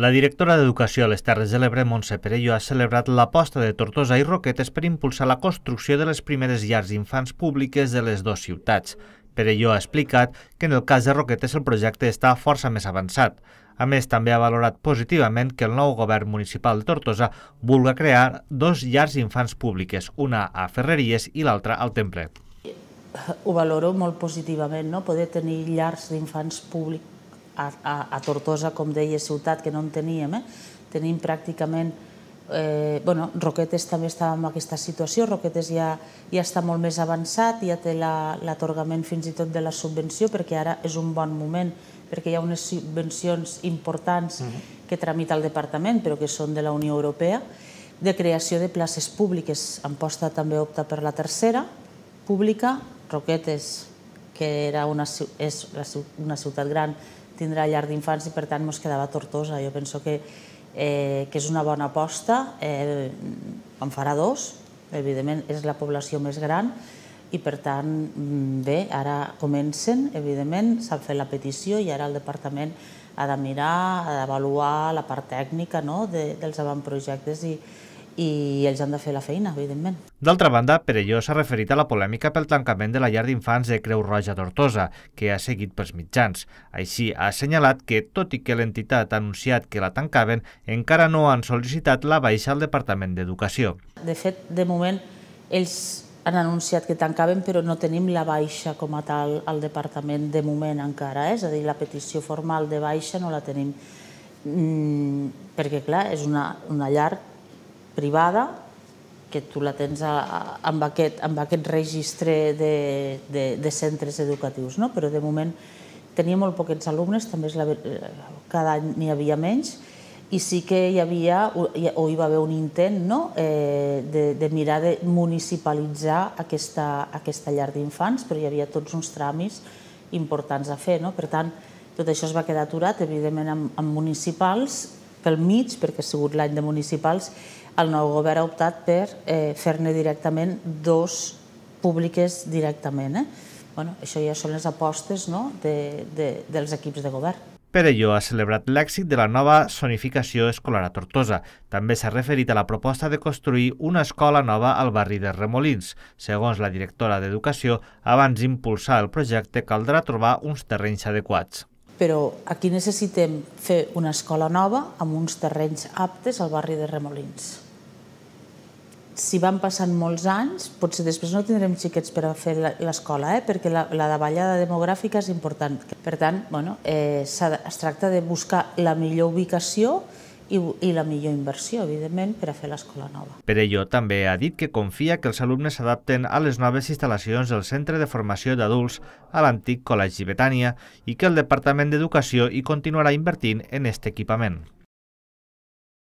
La directora d'Educació a les Terres de l'Ebre, Montse Perello, ha celebrat l'aposta de Tortosa i Roquetes per impulsar la construcció de les primeres llars d'infants públiques de les dues ciutats. Perello ha explicat que en el cas de Roquetes el projecte està força més avançat. A més, també ha valorat positivament que el nou govern municipal de Tortosa vulga crear dos llars d'infants públiques, una a Ferreries i l'altra al Temple. Ho valoro molt positivament, no? poder tenir llars d'infants públics a, a, a Tortosa, com deia, ciutat que no en teníem. Eh? Tenim pràcticament... Eh, bueno, Roquetes també està en aquesta situació, Roquetes ja, ja està molt més avançat, ja té l'atorgament fins i tot de la subvenció, perquè ara és un bon moment, perquè hi ha unes subvencions importants uh -huh. que tramita el departament, però que són de la Unió Europea, de creació de places públiques. Amposta també opta per la tercera, pública, Roquetes, que era una, és una ciutat gran, tindrà llar d'infants i per tant ens quedava Tortosa. Jo penso que, eh, que és una bona aposta, eh, en farà dos, evidentment és la població més gran i per tant, mm, bé, ara comencen, evidentment, s'ha fet la petició i ara el departament ha de mirar, ha d'avaluar la part tècnica no, de, dels avantprojectes i, i ells han de fer la feina, evidentment. D'altra banda, Perelló s'ha referit a la polèmica pel tancament de la llar d'infants de Creu Roja Tortosa, que ha seguit pels mitjans. Així, ha assenyalat que, tot i que l'entitat ha anunciat que la tancaven, encara no han sol·licitat la baixa al Departament d'Educació. De fet, de moment, ells han anunciat que tancaven, però no tenim la baixa com a tal al departament de moment encara, eh? és a dir, la petició formal de baixa no la tenim, mm, perquè clar, és una, una llar privada, que tu la tens a, a, amb, aquest, amb aquest registre de, de, de centres educatius, no? però de moment tenia molt poquets alumnes, també és la, cada any n'hi havia menys, i sí que hi havia, o hi va haver un intent no? eh, de, de mirar de municipalitzar aquesta, aquesta llar d'infants, però hi havia tots uns tràmits importants a fer. No? Per tant, tot això es va quedar aturat, evidentment, amb, amb municipals, pel mig, perquè ha sigut l'any de municipals, el nou govern ha optat per eh, fer-ne directament dos públiques directament. Eh? Bueno, això ja són les apostes no? de, de, dels equips de govern. Perelló ha celebrat l'èxit de la nova zonificació escolar a Tortosa. També s'ha referit a la proposta de construir una escola nova al barri de Remolins. Segons la directora d'Educació, abans d'impulsar el projecte caldrà trobar uns terrenys adequats però aquí necessitem fer una escola nova amb uns terrenys aptes al barri de Remolins. Si van passant molts anys, potser després no tindrem xiquets per a fer l'escola, eh? perquè la, la davallada demogràfica és important. Per tant, bueno, eh, es tracta de buscar la millor ubicació i, i la millor inversió, evidentment, per a fer l'escola nova. Per ello, també ha dit que confia que els alumnes s'adapten a les noves instal·lacions del Centre de Formació d'Adults a l'antic Col·legi Betània i que el Departament d'Educació hi continuarà invertint en aquest equipament.